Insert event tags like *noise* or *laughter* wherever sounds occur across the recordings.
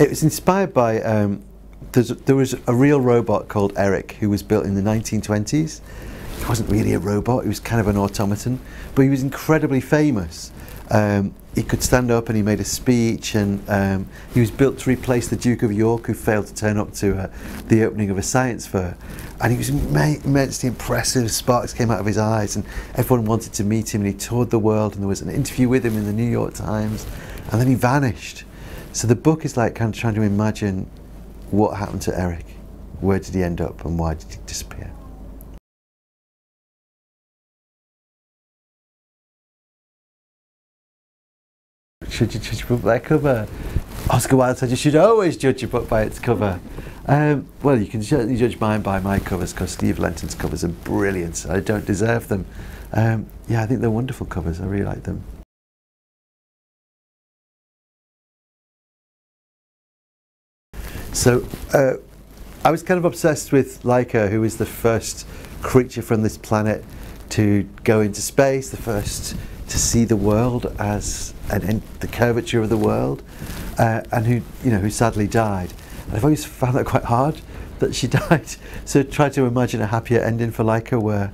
It was inspired by um, there was a real robot called Eric who was built in the 1920s. He wasn't really a robot; he was kind of an automaton, but he was incredibly famous. Um, he could stand up and he made a speech, and um, he was built to replace the Duke of York, who failed to turn up to uh, the opening of a science fair. And he was immensely impressive. Sparks came out of his eyes, and everyone wanted to meet him. And he toured the world, and there was an interview with him in the New York Times, and then he vanished. So the book is like kind of trying to imagine what happened to Eric. Where did he end up, and why did he disappear? should you judge a book by its cover? Oscar Wilde said you should always judge a book by its cover. Um, well, you can certainly judge mine by my covers because Steve Lenton's covers are brilliant. I don't deserve them. Um, yeah, I think they're wonderful covers. I really like them. So, uh, I was kind of obsessed with Laika, who was the first creature from this planet to go into space, the first to see the world as an, the curvature of the world, uh, and who you know who sadly died. And I've always found that quite hard that she *laughs* died. So try to imagine a happier ending for Laika, where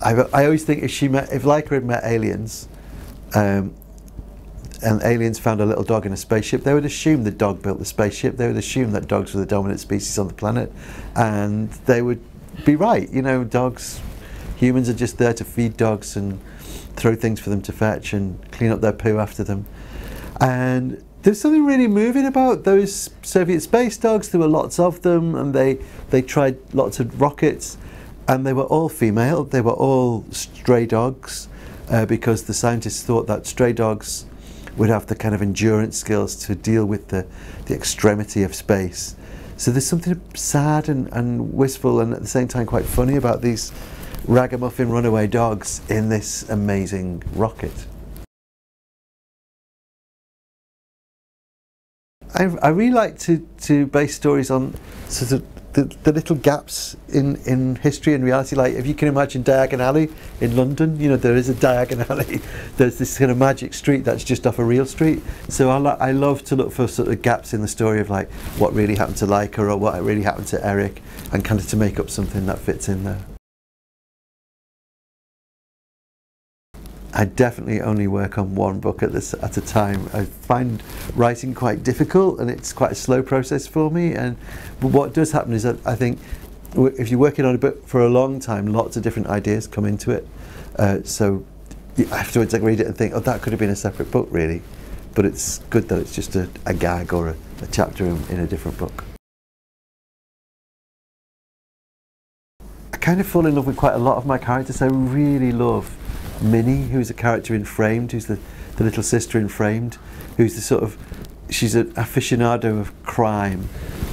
I, I always think if she met if Laika had met aliens. Um, and aliens found a little dog in a spaceship, they would assume the dog built the spaceship. They would assume that dogs were the dominant species on the planet, and they would be right. You know, dogs, humans are just there to feed dogs and throw things for them to fetch and clean up their poo after them. And there's something really moving about those Soviet space dogs. There were lots of them, and they they tried lots of rockets, and they were all female. They were all stray dogs, uh, because the scientists thought that stray dogs would have the kind of endurance skills to deal with the the extremity of space. So there's something sad and, and wistful, and at the same time quite funny about these ragamuffin runaway dogs in this amazing rocket. I, I really like to, to base stories on sort of the, the little gaps in, in history and reality. Like if you can imagine Diagon Alley in London, you know, there is a Diagon *laughs* Alley. There's this kind of magic street that's just off a real street. So I, I love to look for sort of gaps in the story of like what really happened to Laika or what really happened to Eric and kind of to make up something that fits in there. I definitely only work on one book at this at a time. I find writing quite difficult, and it's quite a slow process for me. And what does happen is that I think if you're working on a book for a long time, lots of different ideas come into it. Uh, so afterwards, I read it and think, oh, that could have been a separate book, really. But it's good that it's just a, a gag or a, a chapter in, in a different book. I kind of fall in love with quite a lot of my characters. I really love Minnie, who's a character in Framed, who's the, the little sister in Framed, who's the sort of, she's an aficionado of crime,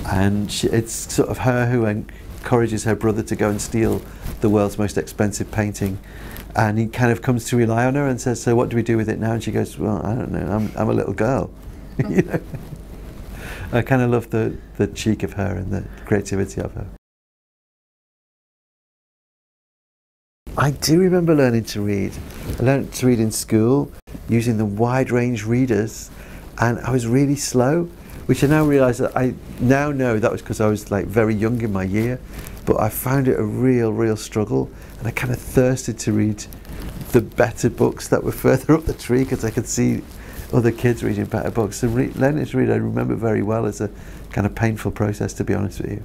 and she, it's sort of her who encourages her brother to go and steal the world's most expensive painting. And he kind of comes to rely on her and says, so what do we do with it now? And she goes, well, I don't know, I'm, I'm a little girl. *laughs* you know? *laughs* I kind of love the, the cheek of her and the creativity of her. I do remember learning to read. I learned to read in school using the wide range readers and I was really slow, which I now realise that I now know that was because I was like very young in my year, but I found it a real, real struggle and I kind of thirsted to read the better books that were *laughs* further up the tree because I could see other kids reading better books. So learning to read I remember very well as a kind of painful process to be honest with you.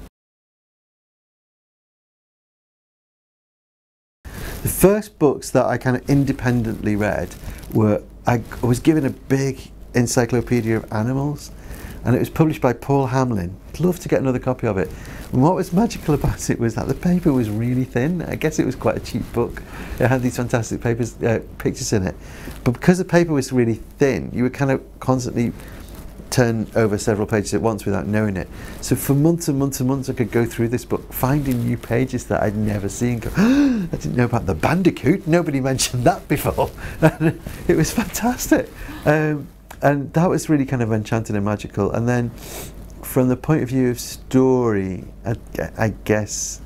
The first books that I kind of independently read were, I was given a big encyclopedia of animals and it was published by Paul Hamlyn. I'd love to get another copy of it. And what was magical about it was that the paper was really thin. I guess it was quite a cheap book. It had these fantastic papers, uh, pictures in it. But because the paper was really thin, you were kind of constantly turn over several pages at once without knowing it. So for months and months and months I could go through this book finding new pages that I'd never seen. Go, *gasps* oh, I didn't know about the bandicoot, nobody *laughs* mentioned that before. *laughs* It was fantastic. Um, and that was really kind of enchanting and magical. And then from the point of view of story, I, I guess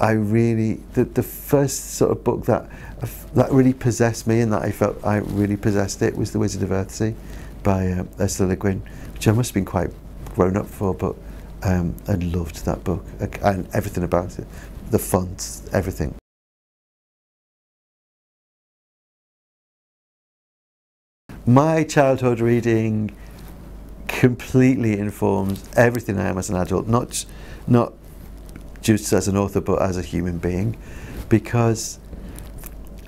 I really, the, the first sort of book that, that really possessed me and that I felt I really possessed it was The Wizard of Earthsea by um, Ursula Le Guin, which I must have been quite grown up for, but um, I loved that book and everything about it, the fonts, everything. My childhood reading completely informs everything I am as an adult, not not just as an author, but as a human being, because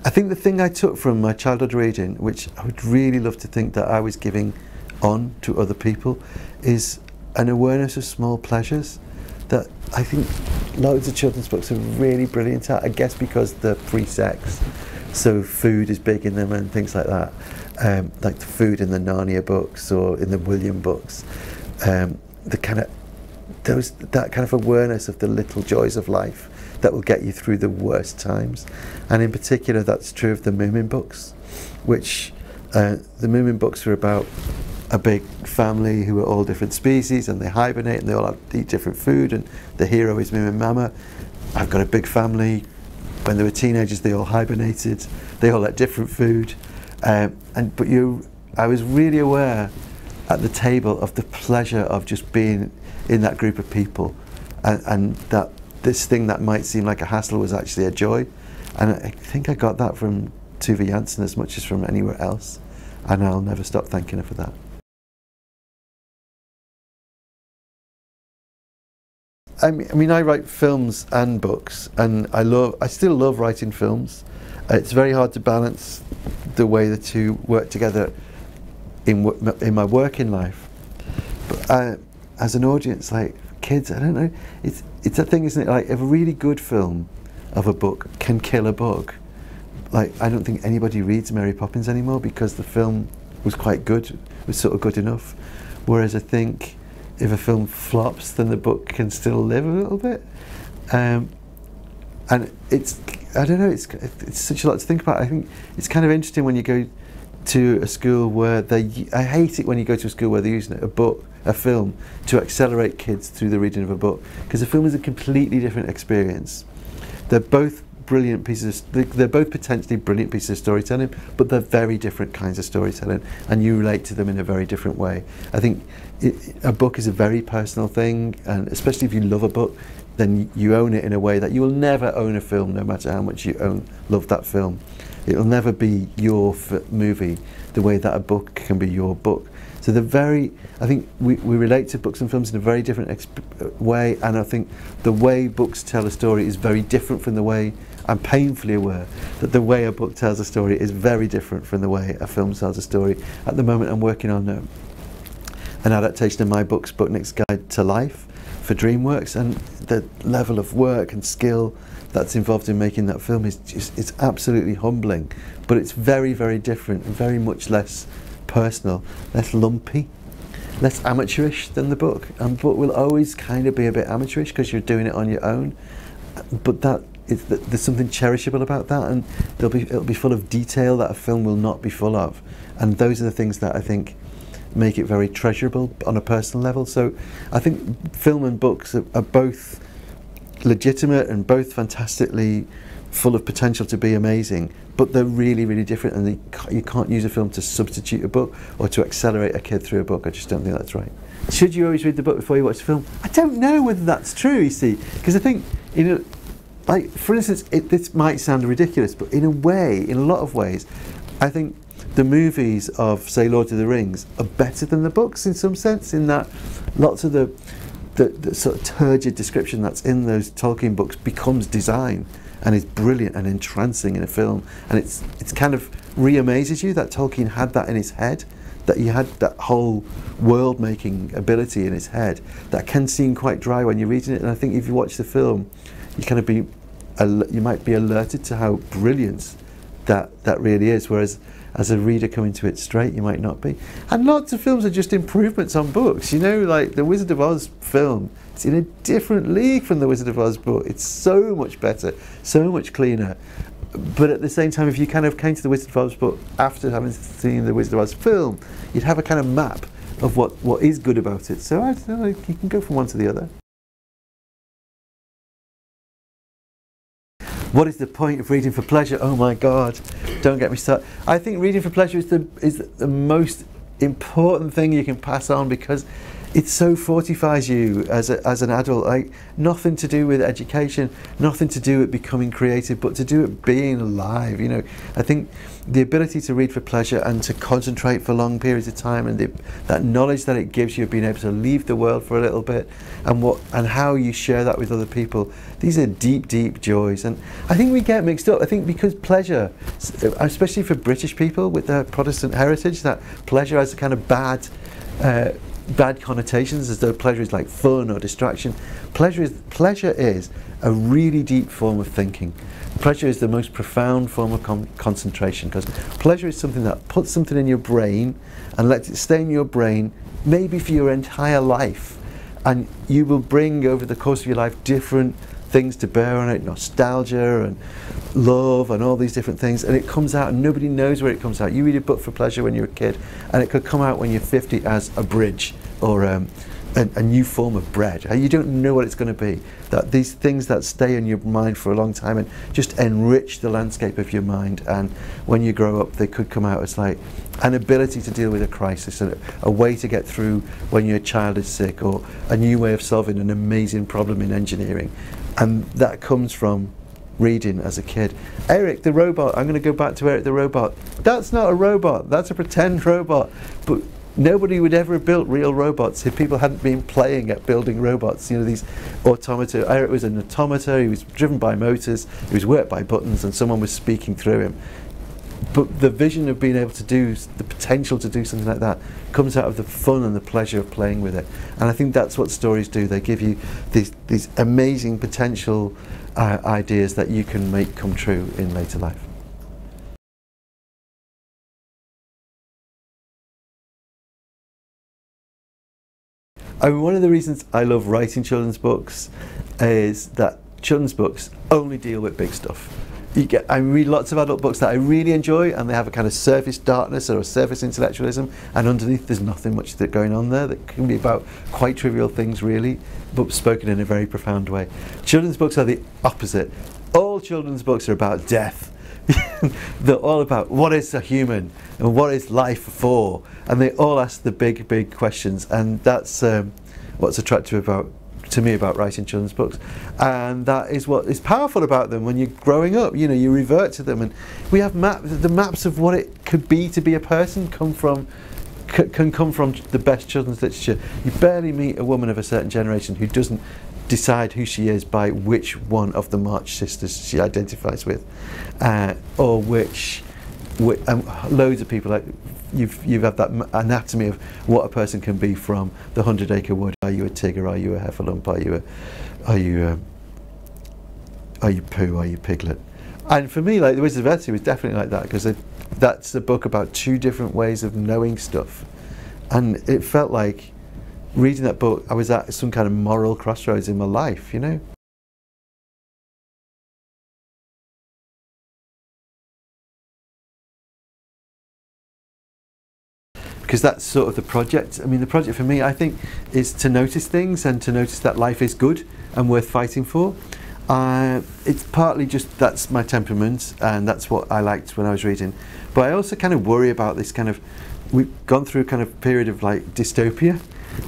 I think the thing I took from my childhood reading, which I would really love to think that I was giving on to other people, is an awareness of small pleasures that I think loads of children's books are really brilliant at. I guess because they're pre-sex, so food is big in them and things like that. Um, like the food in the Narnia books or in the William books, um, the kind of those that kind of awareness of the little joys of life that will get you through the worst times, and in particular that's true of the Moomin books, which uh, the Moomin books are about a big family who are all different species and they hibernate and they all eat different food and the hero is Moomin Mama. I've got a big family. When they were teenagers, they all hibernated. They all ate different food. Um, and but you, I was really aware at the table of the pleasure of just being in that group of people, and, and that this thing that might seem like a hassle was actually a joy. And I think I got that from Tove Jansson as much as from anywhere else, and I'll never stop thanking her for that. I mean, I I write films and books, and I love. I still love writing films. It's very hard to balance the way the two work together in in my working life. But uh, as an audience, like kids, I don't know. It's it's a thing, isn't it? Like if a really good film of a book can kill a book. Like I don't think anybody reads Mary Poppins anymore because the film was quite good, was sort of good enough. Whereas I think if a film flops, then the book can still live a little bit. Um, and it's, I don't know, it's, it's such a lot to think about. I think it's kind of interesting when you go to a school where they, I hate it when you go to a school where they're using a book, a film, to accelerate kids through the reading of a book. Because a film is a completely different experience. They're both brilliant pieces. They're both potentially brilliant pieces of storytelling, but they're very different kinds of storytelling, and you relate to them in a very different way. I think it, a book is a very personal thing, and especially if you love a book, then you own it in a way that you will never own a film, no matter how much you own love that film. It will never be your movie the way that a book can be your book. So the very, I think we, we relate to books and films in a very different way, and I think the way books tell a story is very different from the way I'm painfully aware that the way a book tells a story is very different from the way a film tells a story. At the moment, I'm working on um, an adaptation of my book, Sputnik's Guide to Life, for DreamWorks, and the level of work and skill that's involved in making that film is just it's absolutely humbling. But it's very, very different and very much less personal, less lumpy, less amateurish than the book. And book will always kind of be a bit amateurish because you're doing it on your own. But that there's something cherishable about that, and there'll be it'll be full of detail that a film will not be full of, and those are the things that I think make it very treasurable on a personal level. So I think film and books are, are both legitimate and both fantastically full of potential to be amazing, but they're really, really different, and you can't use a film to substitute a book or to accelerate a kid through a book. I just don't think that's right. Should you always read the book before you watch the film? I don't know whether that's true. You see, because I think you know like for instance, it, this might sound ridiculous, but in a way, in a lot of ways, I think the movies of say Lord of the Rings are better than the books in some sense. In that, lots of the the, the sort of turgid description that's in those Tolkien books becomes design and is brilliant and entrancing in a film, and it's it's kind of re-amazes you that Tolkien had that in his head that he had that whole world making ability in his head that can seem quite dry when you're reading it. And I think if you watch the film, you kind of be you might be alerted to how brilliant that that really is. Whereas as a reader coming to it straight, you might not be. And lots of films are just improvements on books. You know, like the Wizard of Oz film, it's in a different league from the Wizard of Oz book. It's so much better, so much cleaner. But at the same time, if you kind of came to the Wizard of Oz book after having seen the Wizard of Oz film, you'd have a kind of map of what, what is good about it. So I you can go from one to the other. What is the point of reading for pleasure? Oh my God, don't get me started. I think reading for pleasure is the, is the most important thing you can pass on because it so fortifies you as, a, as an adult. Like nothing to do with education, nothing to do with becoming creative, but to do it being alive. You know, I think the ability to read for pleasure and to concentrate for long periods of time, and the, that knowledge that it gives you of being able to leave the world for a little bit, and what and how you share that with other people. These are deep, deep joys, and I think we get mixed up. I think because pleasure, especially for British people with their Protestant heritage, that pleasure has a kind of bad. Uh, bad connotations as though pleasure is like fun or distraction. Pleasure is, pleasure is a really deep form of thinking. Pleasure is the most profound form of con concentration because pleasure is something that puts something in your brain and lets it stay in your brain maybe for your entire life. And you will bring over the course of your life different things to bear on it, nostalgia and love and all these different things, and it comes out and nobody knows where it comes out. You read a book for pleasure when you're a kid, and it could come out when you're 50 as a bridge or um, a, a, new form of bread. You don't know what it's going to be. That these things that stay in your mind for a long time and just enrich the landscape of your mind, and when you grow up, they could come out as like an ability to deal with a crisis, a, a way to get through when your child is sick, or a new way of solving an amazing problem in engineering and that comes from reading as a kid. Eric the robot, I'm going to go back to Eric the robot. That's not a robot, that's a pretend robot. But nobody would ever have built real robots if people hadn't been playing at building robots. You know, these automata. Eric was an automata, he was driven by motors, he was worked by buttons, and someone was speaking through him but the vision of being able to do the potential to do something like that comes out of the fun and the pleasure of playing with it. And I think that's what stories do. They give you these these amazing potential uh, ideas that you can make come true in later life. I mean, one of the reasons I love writing children's books is that children's books only deal with big stuff get, I read lots of adult books that I really enjoy, and they have a kind of surface darkness or a surface intellectualism, and underneath there's nothing much that going on there that can be about quite trivial things, really, but spoken in a very profound way. Children's books are the opposite. All children's books are about death. *laughs* They're all about what is a human and what is life for, and they all ask the big, big questions, and that's um, what's attractive about to me about writing children's books. And that is what is powerful about them when you're growing up you know you revert to them. And we have the maps of what it could be to be a person come from can come from the best children's literature. You barely meet a woman of a certain generation who doesn't decide who she is by which one of the March sisters she identifies with uh, or which um, loads of people like you've you've had that anatomy of what a person can be from the hundred acre wood. Are you a Tigger? Are you a heffalump? Are you a are you a, are you Pooh? Are you piglet? And for me, like the Wizard of Earthsea was definitely like that because that's a book about two different ways of knowing stuff, and it felt like reading that book, I was at some kind of moral crossroads in my life, you know. Because that's sort of the project. I mean, the project for me, I think, is to notice things and to notice that life is good and worth fighting for. Uh, it's partly just that's my temperament and that's what I liked when I was reading. But I also kind of worry about this kind of, we've gone through a kind of period of like dystopia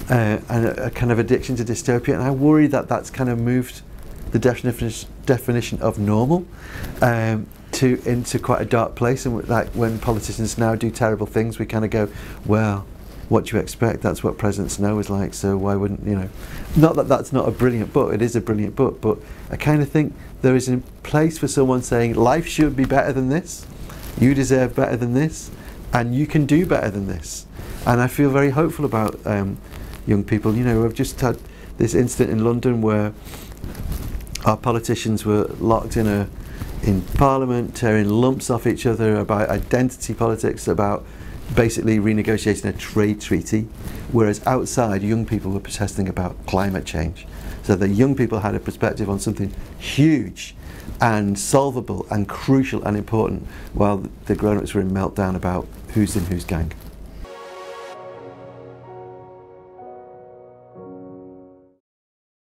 uh, and a, a, kind of addiction to dystopia, and I worry that that's kind of moved the definition definition of normal. Um, to into quite a dark place and like when politicians now do terrible things we kind of go well what do you expect? That's what president snow was like so why wouldn't you know? Not that that's not a brilliant book it is a brilliant book but i kind of think there is a place for someone saying life should be better than this. You deserve better than this and you can do better than this. And i feel very hopeful about um, young people you know I've just had this incident in london where our politicians were locked in a in Parliament, tearing lumps off each other about identity politics, about basically renegotiating a trade treaty, whereas outside young people were protesting about climate change. So the young people had a perspective on something huge and solvable and crucial and important, while the grown-ups were in meltdown about who's in whose gang.